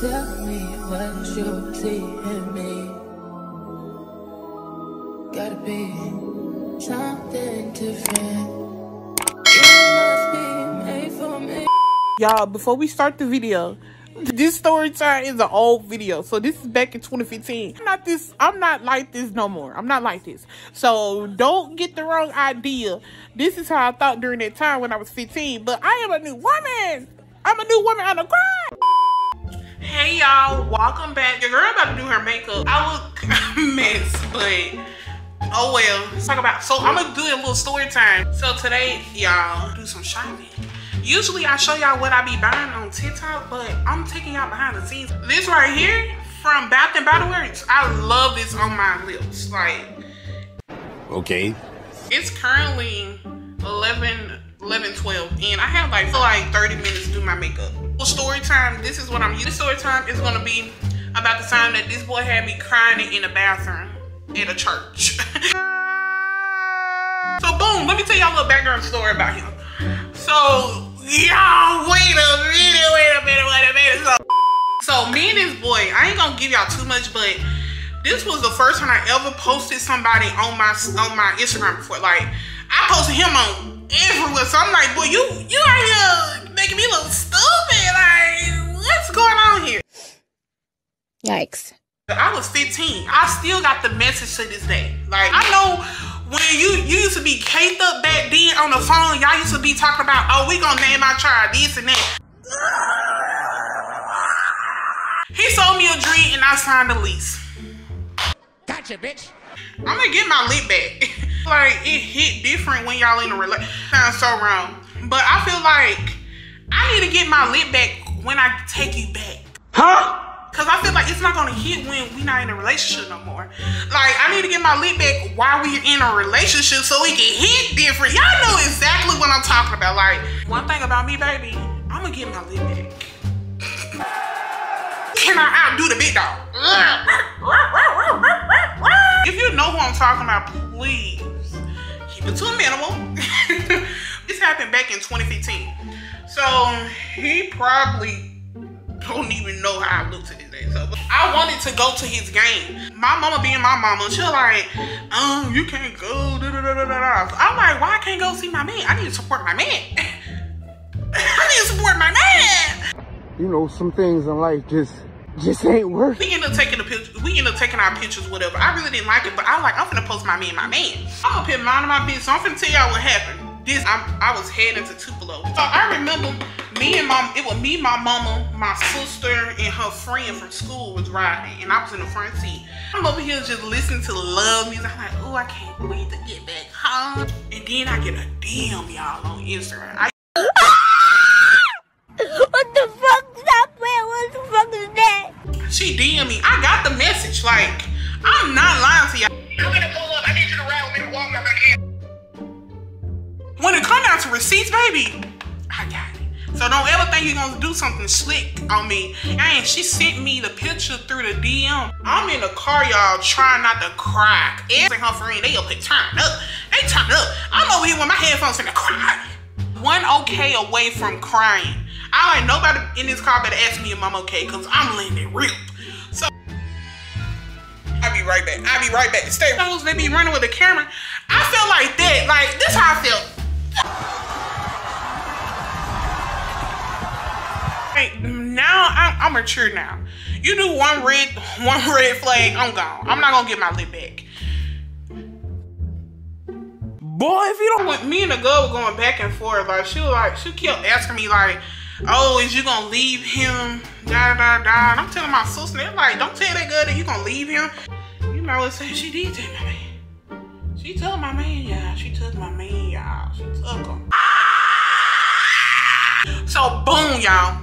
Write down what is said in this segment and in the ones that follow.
Tell me what you see in me. Gotta be something different. Y'all, before we start the video, this story time is an old video. So this is back in 2015. I'm not this I'm not like this no more. I'm not like this. So don't get the wrong idea. This is how I thought during that time when I was 15. But I am a new woman. I'm a new woman on the grind. Hey y'all, welcome back. Your girl about to do her makeup. I look a mess, but oh well. Let's talk about so I'm gonna do a little story time. So today, y'all, do some shopping. Usually I show y'all what I be buying on TikTok, but I'm taking y'all behind the scenes. This right here from Bath and Body Works, I love this on my lips. Like, Okay. it's currently 11, 11, 12, and I have like, for like 30 minutes to do my makeup. Well, story time, this is what I'm using. Story time is gonna be about the time that this boy had me crying in the bathroom in a church. so boom, let me tell y'all a little background story about him. So, y'all, wait a minute, wait a minute, wait a minute. So, so me and this boy, I ain't gonna give y'all too much, but this was the first time I ever posted somebody on my on my Instagram before. Like, I posted him on everywhere. So I'm like, boy, you you out here making me look stupid. Like, what's going on here? Yikes. I was 15. I still got the message to this day. Like I know when you, you used to be caked up back then on the phone, y'all used to be talking about, oh, we gonna name our child this and that. He sold me a dream and I signed the lease. Gotcha, bitch. I'm gonna get my lip back. like it hit different when y'all in a relationship. Sounds so wrong, but I feel like I need to get my lip back when I take you back. Huh? Cause I feel like it's not gonna hit when we not in a relationship no more. Like I need to get my lip back while we're in a relationship so it can hit different. Y'all know exactly what I'm talking about. Like one thing about me, baby, I'm gonna get my lip back. Can I outdo the big dog? If you know who I'm talking about, please keep it to a minimum. this happened back in 2015. So he probably don't even know how I look to this day. So I wanted to go to his game. My mama being my mama, she was like, um, you can't go. Da, da, da, da, da. So I'm like, why I can't go see my man? I need to support my man. I need to support my man. you know, some things in life just just ain't worth it. We ended up taking the picture. We ended up taking our pictures, whatever. I really didn't like it, but I like. I'm gonna post my me and my man. I'm gonna put mine on my business. So I'm gonna tell y'all what happened. This, I'm, I was heading to Tupelo. So I remember me and mom. It was me, my mama, my sister, and her friend from school was riding, and I was in the front seat. I'm over here just listening to love music. I'm like, oh, I can't wait to get back home. And then I get a DM y'all on Instagram. I What the fuck? Stop playing. What the fuck is that? She DM me. I got the message. Like, I'm not lying to y'all. I'm gonna pull up. I need you to ride with me to Walmart back here. When it come down to receipts, baby, I got it. So don't ever think you're gonna do something slick on me. And she sent me the picture through the DM. I'm in the car, y'all, trying not to cry. Every her friend, they up here turn up. They turn up. I'm over here with my headphones in the cry. One okay away from crying. I like nobody in this car better ask me if I'm okay, cause I'm letting it rip. So I'll be right back. I'll be right back. Stay they be running with the camera. I feel like that. Like this how I feel. Hey, now I'm, I'm mature now. You do one red, one red flag, I'm gone. I'm not gonna get my lip back. Boy, if you don't want me and the girl were going back and forth, like she was like she kept asking me like, oh, is you gonna leave him? Da da da. And I'm telling my sister, they're like, don't tell that girl that you gonna leave him. You know what saying? She did tell my man. She took my man, y'all. She took my man, y'all. She took him. So boom, y'all.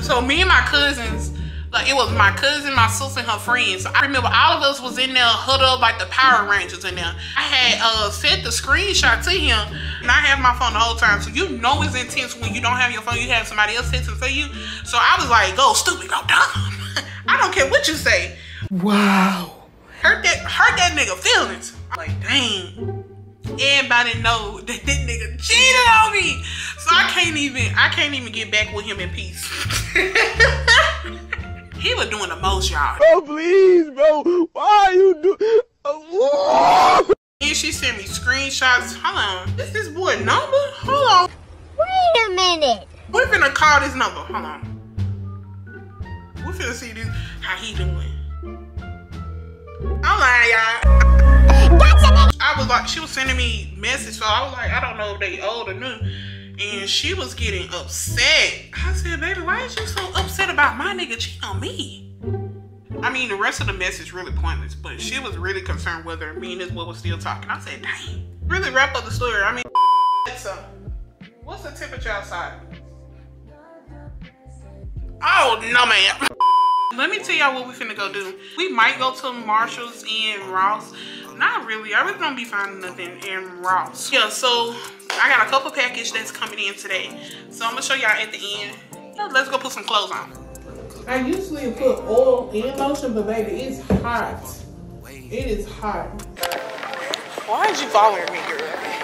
So me and my cousins, like it was my cousin, my sister, and her friends. So I remember all of us was in there huddled up like the Power Rangers in there. I had uh sent the screenshot to him, and I have my phone the whole time. So you know it's intense when you don't have your phone, you have somebody else texting for you. So I was like, go stupid, go dumb. I don't care what you say. Wow. Hurt that hurt that nigga feelings. I'm like, dang. Everybody know that this nigga cheated on me. So I can't even I can't even get back with him in peace. he was doing the most, y'all. Bro, please, bro. Why are you do? Oh. And she sent me screenshots. Hold on. Is this boy number? Hold on. Wait a minute. We finna call this number. Hold on. We finna see this how he doing. I'm lying, y'all. I was like, she was sending me message, so I was like, I don't know if they old or new. And she was getting upset. I said, baby, why is you so upset about my nigga cheating on me? I mean, the rest of the message really pointless, but she was really concerned whether me and this boy was still talking. I said, dang. Really wrap up the story. I mean, what's the temperature outside? Oh, no, man. Let me tell y'all what we finna go do. We might go to Marshall's and Ross. Not really. I really don't be finding nothing in Ross. Yeah, so I got a couple package that's coming in today. So I'm gonna show y'all at the end. Let's go put some clothes on. I usually put oil in lotion, but baby, it's hot. It is hot. Why is you following me, girl?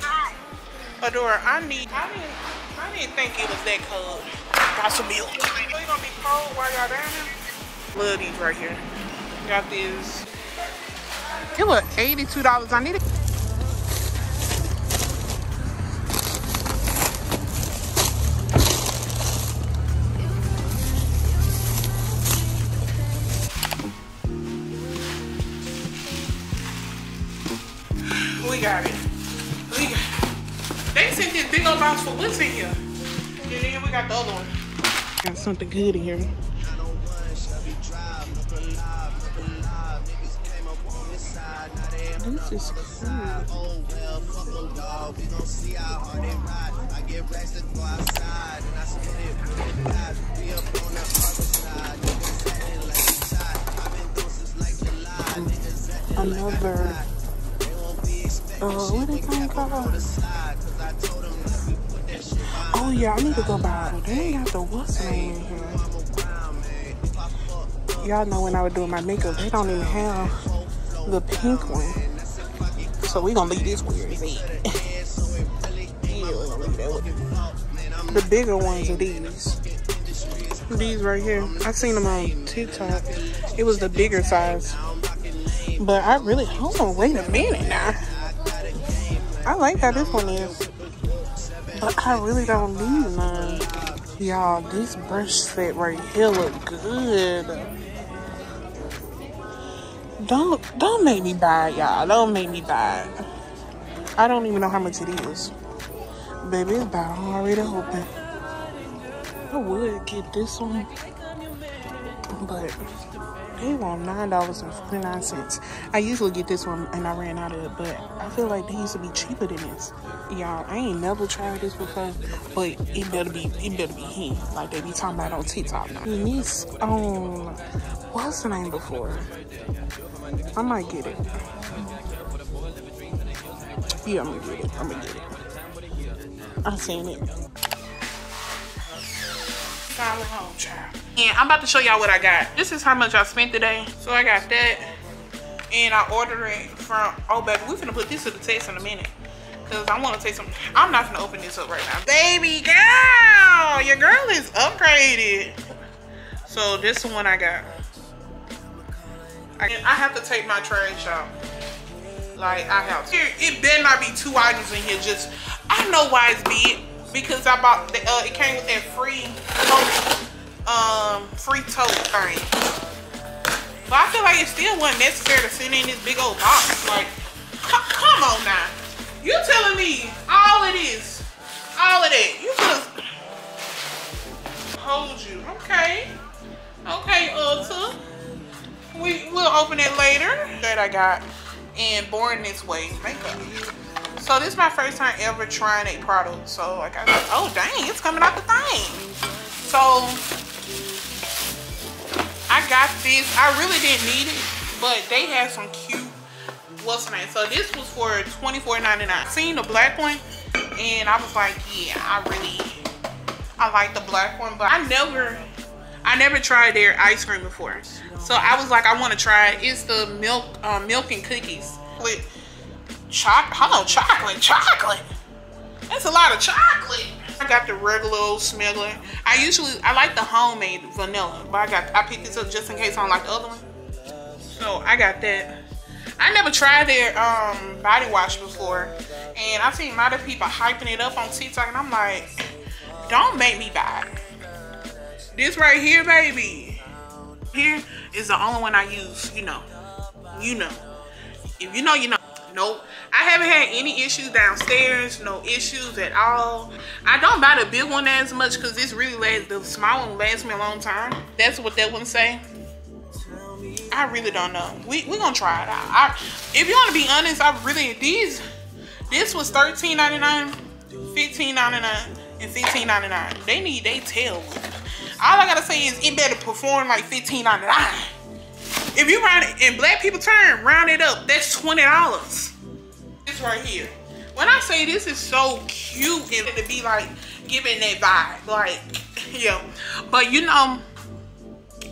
The home. Adora, I need. I didn't. I didn't think it was that cold. Got some milk. So gonna be cold while y'all down here? Love these right here. Got these. It was eighty-two dollars. I need it. What's in here. And then we got the other one. Got something good in here. This is cool. Another uh, what they thing called? Yeah, I need to go buy. They ain't got the what's name in here. Y'all know when I was doing my makeup, they don't even have the pink one. So we gonna leave this where it's at. yeah, we gonna leave that one. The bigger ones are these. These right here. I seen them on TikTok. It was the bigger size. But I really, hold on, wait a minute now. I like how this one is. But I really don't need none. Y'all, this brush set right here look good. Don't don't make me buy it, y'all. Don't make me buy it. I don't even know how much it is. Baby, it's about already open. I would get this one. But they want nine dollars and forty nine cents. I usually get this one and I ran out of it, but I feel like they used to be cheaper than this. Y'all, I ain't never tried this before, but it better be it better be here. Like they be talking about on TikTok now. And this on what's the name before? I might get it. Yeah, I'm gonna get it. I'm gonna get it. I seen it. Follow home, child. And I'm about to show y'all what I got. This is how much I spent today. So I got that. And I ordered it from, oh baby, we're gonna put this to the test in a minute. Cause I wanna taste some, I'm not gonna open this up right now. Baby girl, your girl is upgraded. So this one I got. I, I have to take my trash out. Like I have to. It better not be two items in here. Just I know why it's big because I bought the uh, it came with that free um free tote thing. But I feel like it still wasn't necessary to send in this big old box. Like, come on now. You telling me all of this, all of that? You just hold you, okay? Okay, Ulta. We we'll open it later. That I got in Born This Way makeup. So this is my first time ever trying a product. So like I said, oh dang, it's coming out the thing. So got this. I really didn't need it, but they had some cute what's name. So this was for $24.99. Seen the black one, and I was like, yeah, I really, I like the black one, but I never, I never tried their ice cream before. So I was like, I want to try it. It's the milk, um, milk and cookies with chocolate. Hello, chocolate, chocolate. That's a lot of chocolate. I got the regular old smuggler. I usually, I like the homemade vanilla, but I got, I picked this up just in case I don't like the other one. So I got that. I never tried their um, body wash before. And I've seen a lot of people hyping it up on TikTok and I'm like, don't make me buy it. This right here, baby. Here is the only one I use, you know. You know. If you know, you know. Nope. I haven't had any issues downstairs. No issues at all. I don't buy the big one as much because this really lasts, the small one lasts me a long time. That's what that one say. I really don't know. We we gonna try it out. I, if you want to be honest, I really these. This was thirteen ninety nine, fifteen ninety nine, and fifteen ninety nine. They need they tail. All I gotta say is it better perform like fifteen ninety nine. If you round it in black people term, round it up. That's twenty dollars. This right here. When I say this is so cute, and to be like giving that vibe, like yeah. But you know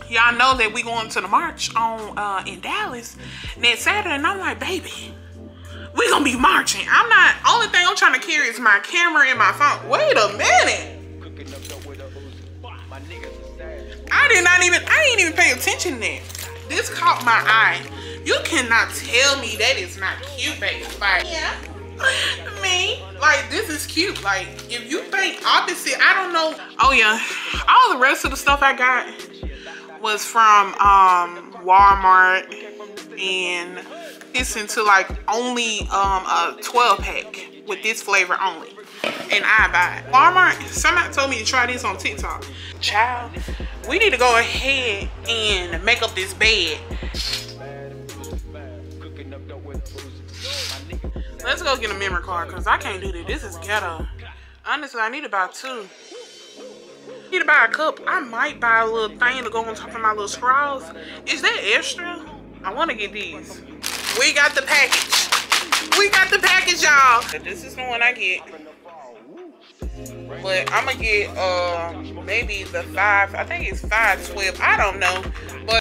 y'all know that we going to the march on uh in Dallas next Saturday, and I'm like, baby, we gonna be marching. I'm not. Only thing I'm trying to carry is my camera and my phone. Wait a minute. I did not even. I didn't even pay attention to that. This caught my eye. You cannot tell me that is not cute, baby. Like, yeah. Me, like this is cute. Like, if you think opposite, I don't know. Oh yeah, all the rest of the stuff I got was from um, Walmart and it's into like only um, a 12 pack with this flavor only. And I buy it. Walmart, somebody told me to try this on TikTok. Child, we need to go ahead and make up this bed. Let's go get a memory card because I can't do this. This is ghetto. Honestly, I need about two need to buy a cup. I might buy a little thing to go on top of my little straws. Is that extra? I want to get these. We got the package. We got the package, y'all. This is the one I get. But I'm to get uh maybe the 5. I think it's 512. I don't know. But